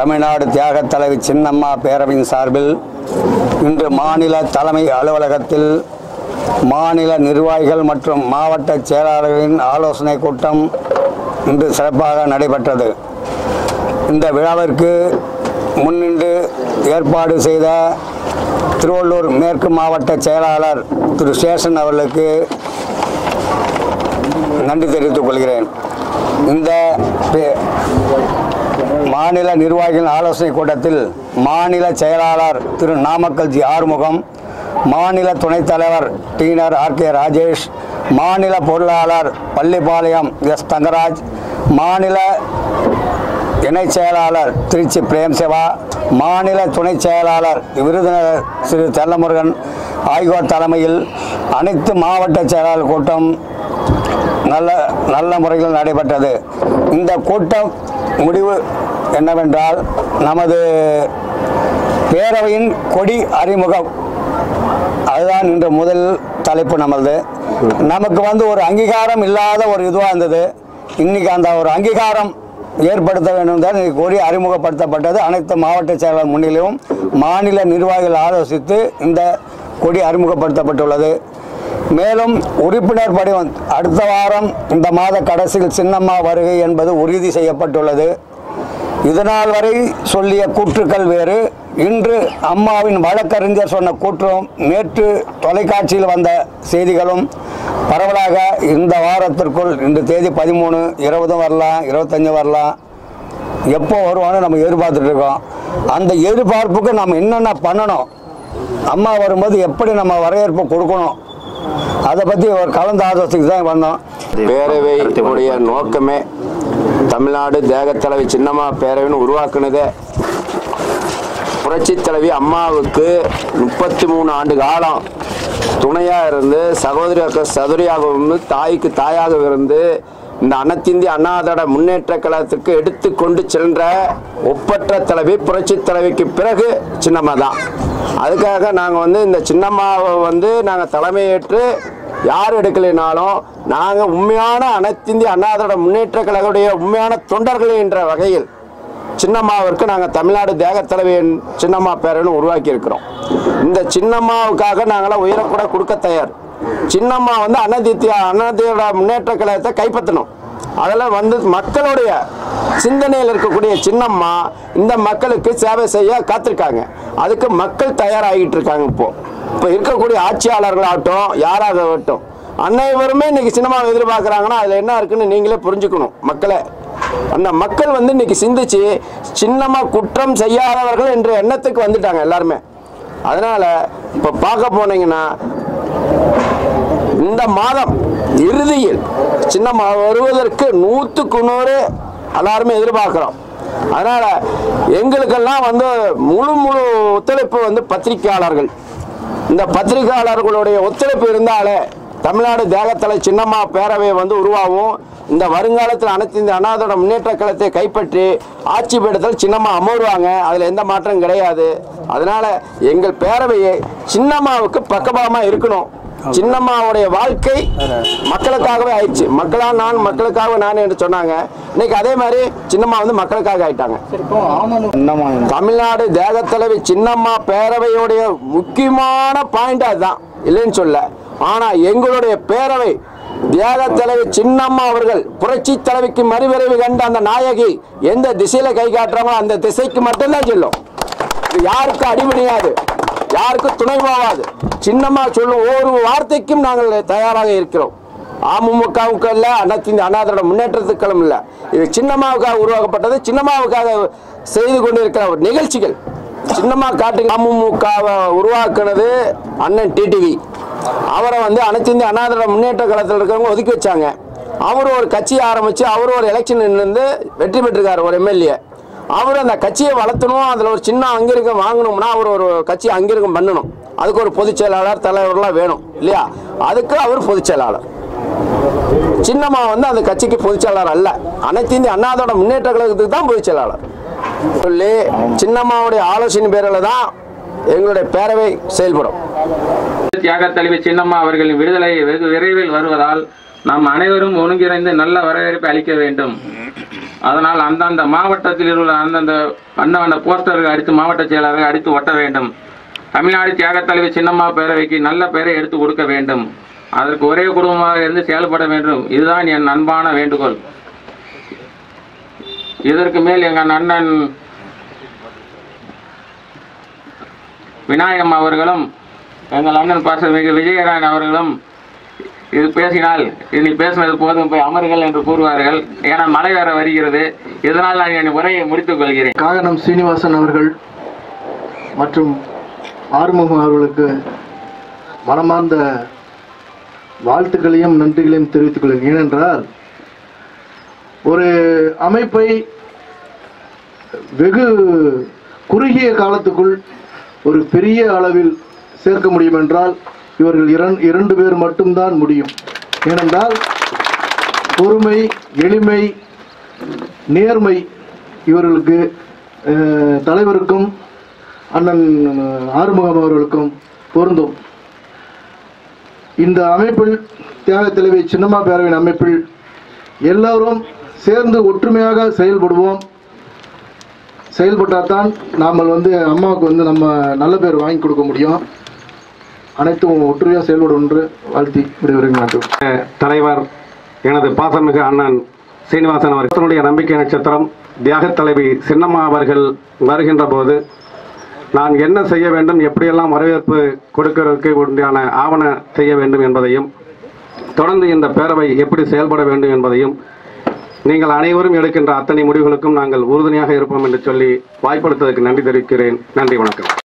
தமிழ்நாடு தியாகத் தலைவி சின்னம்மா பேரவையின் சார்பில் இன்று மாநில தலைமை அலுவலகத்தில் மாநில நிர்வாகிகள் மற்றும் மாவட்ட செயலாளர்களின் ஆலோசனை கூட்டம் இன்று சிறப்பாக நடைபெற்றது. இந்த விழாவிற்கு முன்னின்று ஏற்பாடு செய்த திருவள்ளூர் மேற்கு மாவட்ட செயலாளர் திரு சேஷன் அவர்களுக்கு நன்றி தெரிவித்துக் கொள்கிறேன். இந்த பே- மாநில நிர்வாகிகள் ஆலோசனை கூட்டத்தில் மாநில செயலாளர் திரு நாமக்கல் ஜி ஆறுமுகம் மாநில துணைத் தலைவர் டீனர் ஆர் கே ராஜேஷ் மாநில பொருளாளர் பள்ளிப்பாளையம் எஸ் தங்கராஜ் மாநில இணைச் செயலாளர் திருச்சி பிரேம் சிவா மாநில துணைச் செயலாளர் விருதுநகர் திரு தெல்லமுருகன் ஆகியோர் தலைமையில் அனைத்து மாவட்ட செயலாளர் கூட்டம் நல்ல நல்ல முறையில் நடைபெற்றது. இந்த கூட்டம் முடிவு என்னவென்றால் நமது பேரவையின் கொடி அறிமுகம். அதுதான் இன்று முதல் தலைப்பு நமது. நமக்கு வந்து ஒரு அங்கீகாரம் இல்லாத ஒரு இதுவாக இருந்தது. இன்னைக்கு அந்த ஒரு அங்கீகாரம் ஏற்படுத்த வேண்டும் தான் கொடி அறிமுகப்படுத்தப்பட்டது. அனைத்து மாவட்ட செயலாளர் முன்னிலையும் மாநில நிர்வாகிகள் ஆலோசித்து இந்த கொடி அறிமுகப்படுத்தப்பட்டுள்ளது. மேலும் உறுப்பினர் படிவம் அடுத்த வாரம் இந்த மாத கடைசியில் சின்னம்மா வருகை என்பது உறுதி செய்யப்பட்டுள்ளது. இதனால் வரை சொல்லிய கூற்றுக்கள் வேறு. இன்று அம்மாவின் வழக்கறிஞர் சொன்ன கூற்றும் நேற்று தொலைக்காட்சியில் வந்த செய்திகளும் பரவலாக இந்த வாரத்திற்குள் இன்று தேதி பதிமூணு இருபதும் வரலாம் இருபத்தஞ்சும் வரலாம். எப்போ வருவான்னு நம்ம எதிர்பார்த்துட்டு இருக்கோம் அந்த எதிர்பார்ப்புக்கு நம்ம என்னென்ன பண்ணணும்? அம்மா வரும்போது எப்படி நம்ம வரவேற்பு கொடுக்கணும்? அதை பற்றி ஒரு கலந்து ஆலோசனைக்கு தான் வந்தோம். பேரவை நோக்கமே தமிழ்நாடு தேகத்தலைவி சின்னம்மா பேரவைன்னு உருவாக்குனதே. புரட்சி தலைவி அம்மாவுக்கு முப்பத்தி மூணு ஆண்டு காலம். துணையாக இருந்து சகோதரியாக சதுரியாக இருந்து தாய்க்கு தாயாக இருந்து இந்த அனைத்திந்திய அண்ணாதட முன்னேற்ற கழகத்துக்கு எடுத்து கொண்டு சென்ற ஒப்பற்ற தலைவி புரட்சி தலைவிக்கு பிறகு சின்னம்மா தான் அதுக்காக நாங்கள் வந்து இந்த சின்னம்மாவை வந்து நாங்கள் தலைமையேற்று யார் எடுக்கலைனாலும் நாங்கள் உண்மையான அனைத்திந்திய அண்ணாதோட முன்னேற்ற கழகத்துடைய உண்மையான தொண்டர்கள் என்ற வகையில் சின்னம்மாவிற்கு நாங்கள் தமிழ்நாடு தேக தலைவி சின்னம்மா பேரன்னு உருவாக்கி இருக்கிறோம் இந்த சின்னம்மாவுக்காக நாங்களாம் உயரக்கூட கொடுக்க தயார். சின்னம்மா வந்து அன்னதித்திய அன்னதியோட முன்னேற்ற கழகத்தை கைப்பற்றணும். அதில் வந்து மக்களுடைய சிந்தனையில் இருக்கக்கூடிய சின்னம்மா இந்த மக்களுக்கு சேவை செய்ய காத்திருக்காங்க. அதுக்கு மக்கள் தயாராகிட்டு இருக்காங்க இப்போது இப்போ இருக்கக்கூடிய ஆட்சியாளர்களாகட்டும் யாராகட்டும் அனைவருமே இன்னைக்கு சினிமாவை எதிர்பார்க்குறாங்கன்னா அதில் என்ன இருக்குன்னு நீங்களே புரிஞ்சுக்கணும். மக்களை அந்த மக்கள் வந்து இன்னைக்கு சிந்திச்சு சின்னமாக குற்றம் செய்யாதவர்கள் என்ற எண்ணத்துக்கு வந்துட்டாங்க எல்லாருமே. அதனால இப்போ பார்க்க போனீங்கன்னா இந்த மாதம் இறுதியில் சின்னம்மா வருவதற்கு நூற்றுக்கு நூறு எல்லாருமே எதிர்பார்க்குறோம். அதனால் எங்களுக்கெல்லாம் வந்து முழு முழு ஒத்துழைப்பு வந்து பத்திரிகையாளர்கள். இந்த பத்திரிகையாளர்களுடைய ஒத்துழைப்பு இருந்தாலே தமிழ்நாடு தேகத்தலை சின்னம்மா பேரவை வந்து உருவாகும். இந்த வருங்காலத்தில் அனைத்து இந்த அண்ணாதோட முன்னேற்ற கழகத்தை கைப்பற்றி ஆட்சி பீடத்தில் சின்னம்மா அமருவாங்க. அதில் எந்த மாற்றம் கிடையாது. அதனால் எங்கள் பேரவையை சின்னம்மாவுக்கு பக்கபலமாக இருக்கணும். சின்னம்மாவுடைய வாழ்க்கை மக்களுக்காகவே ஆயிடுச்சு. மக்களா நான் மக்களுக்காக நான் என்று சொன்னாங்க. இன்னைக்கு அதே மாதிரி சின்னம்மா வந்து மக்களுக்காக ஆயிட்டாங்க. தமிழ்நாடு தேகத்தலைவி சின்னம்மா பேரவையுடைய முக்கியமான பாயிண்ட் அதுதான். இல்லைன்னு சொல்ல. ஆனா எங்களுடைய பேரவை தியாக தலைவி சின்னம்மா அவர்கள் புரட்சி தலைவிக்கு மறுவிரைவு கண்ட அந்த நாயகி எந்த திசையில கை காட்டுறாங்களோ அந்த திசைக்கு மட்டும்தான் செல்லும். யாருக்கும் அடிபணியாது. யாருக்கும் துணை போவாது சின்னம்மா சொல்லும் ஒவ்வொரு வார்த்தைக்கும் நாங்கள் தயாராக இருக்கிறோம். அமமுகவுக்கு இல்லை அனைத்து இந்த முன்னேற்றத்துக்களும் இல்லை. இது சின்னம்மாவுக்காக உருவாக்கப்பட்டது. சின்னம்மாவுக்காக செய்து கொண்டிருக்கிற ஒரு நிகழ்ச்சிகள். சின்னம்மா காட்டு அமமுகவை உருவாக்குனது அண்ணன் டிடிவி அவரை வந்து அனைத்து இந்திய அண்ணாதிரோட முன்னேற்ற காலத்தில் இருக்கிறவங்க ஒதுக்கி வச்சாங்க. அவர் ஒரு கட்சியை ஆரம்பித்து அவர் ஒரு எலெக்ஷன் நின்று வெற்றி பெற்றிருக்காரு ஒரு எம்எல்ஏ. அவர் அந்த கட்சியை வளர்த்தணும் அதில் ஒரு சின்ன அங்கிருக்கம் வாங்கணும்னா அவர் ஒரு கட்சி அங்கிருக்கம் பண்ணணும். அதுக்கு ஒரு பொதுச் செயலாளர் தலைவர்லாம் வேணும் இல்லையா? அதுக்கு அவர் பொதுச் செயலாளர். சின்னம்மா வந்து அந்த கட்சிக்கு பொதுச் செயலாளர் அல்ல. அனைத்து இந்திய அண்ணாதோட முன்னேற்ற கழகத்துக்கு தான் பொதுச் செயலாளர். சொல்லி சின்னம்மாவுடைய ஆலோசனை பேரில் தான் எங்களுடைய பேரவை செயல்படும். தியாக தலைவி சின்னம்மா அவர்களின் விடுதலை வெகு விரைவில் வருவதால் நாம் அனைவரும் ஒருங்கிணைந்து நல்ல வரவேற்பை அளிக்க வேண்டும். அதனால் அந்தந்த மாவட்டத்தில் உள்ள அந்தந்த வண்ண போஸ்டர்கள் அடித்து மாவட்ட செயலாளர்கள் அடித்து ஒட்ட வேண்டும். தமிழ்நாடு தியாகத் சின்னம்மா பேரவைக்கு நல்ல பெயரை எடுத்து கொடுக்க வேண்டும். அதற்கு ஒரே குடும்பமாக இருந்து செயல்பட வேண்டும். இதுதான் என் அன்பான வேண்டுகோள். இதற்கு மேல் எங்கள் அண்ணன் விநாயகம் அவர்களும் எங்கள் அண்ணன் பாசமிகு விஜயராயன் அவர்களும் இது பேசினால் இனி பேசுவது போதும் போய் அமர்கள் என்று கூறுவார்கள். ஏன்னா மழை வேற வருகிறது. இதனால் நான் என் உரையை முடித்துக் கொள்கிறேன். காகனம் சீனிவாசன் அவர்கள் மற்றும் ஆறுமுகம் அவர்களுக்கு மனமார்ந்த வாழ்த்துக்களையும் நன்றிகளையும் தெரிவித்துக் கொள்கிறேன். ஏனென்றால் ஒரு அமைப்பை வெகு குறுகிய காலத்துக்குள் ஒரு பெரிய அளவில் சேர்க்க முடியும் என்றால் இவர்கள் இரண் இரண்டு பேர் மட்டும்தான் முடியும். ஏனென்றால் பொறுமை எளிமை நேர்மை இவர்களுக்கு தலைவருக்கும் அண்ணன் ஆறுமுகம் அவர்களுக்கும் பொருந்தும். இந்த அமைப்பில் தியாக தலைவி சின்னம்மா பேரவையின் அமைப்பில் எல்லோரும் சேர்ந்து ஒற்றுமையாக செயல்படுவோம். செயல்பட்டால் தான் நாம் வந்து அம்மாவுக்கு வந்து நம்ம நல்ல பேர் வாங்கி கொடுக்க முடியும். அனைத்தும் ஒற்றுமையாக செயல்படும் என்று வாழ்த்தி விடைபெறுகிறேன் தலைவர் எனது பாசமிகு அண்ணன் சீனிவாசன் அவர் தன்னுடைய நம்பிக்கை நட்சத்திரம் தியாக தலைவி சின்னம்மா அவர்கள் வருகின்ற போது நான் என்ன செய்ய வேண்டும் எப்படியெல்லாம் வரவேற்பு கொடுக்கிறதுக்கு உண்டான ஆவண செய்ய வேண்டும் என்பதையும் தொடர்ந்து இந்த பேரவை எப்படி செயல்பட வேண்டும் என்பதையும் நீங்கள் அனைவரும் எடுக்கின்ற அத்தனை முடிவுகளுக்கும் நாங்கள் உறுதுணையாக இருப்போம் என்று சொல்லி வாய்ப்படுத்ததற்கு நன்றி தெரிவிக்கிறேன். நன்றி வணக்கம்.